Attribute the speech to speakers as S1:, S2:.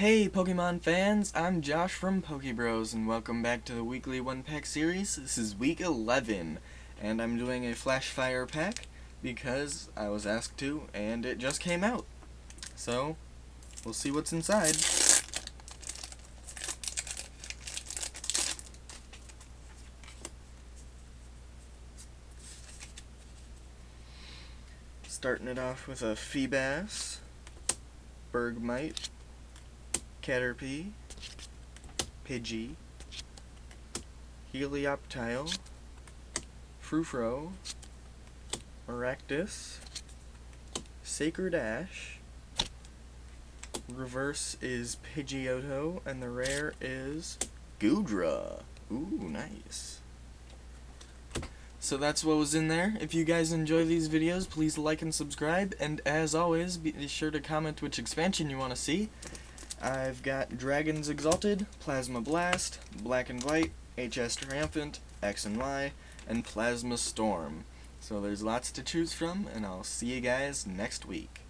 S1: Hey Pokemon fans, I'm Josh from Pokebros and welcome back to the weekly one pack series. This is week 11 and I'm doing a Flash Fire pack because I was asked to and it just came out. So, we'll see what's inside. Starting it off with a Feebas, Bergmite, Caterpie, Pidgey, Helioptile, Furfrou, Maractus, Sacred Ash, reverse is Pidgeotto, and the rare is Goodra. Ooh, nice. So that's what was in there. If you guys enjoy these videos, please like and subscribe, and as always, be sure to comment which expansion you want to see. I've got Dragons Exalted, Plasma Blast, Black and White, HS Triumphant, X and Y, and Plasma Storm. So there's lots to choose from, and I'll see you guys next week.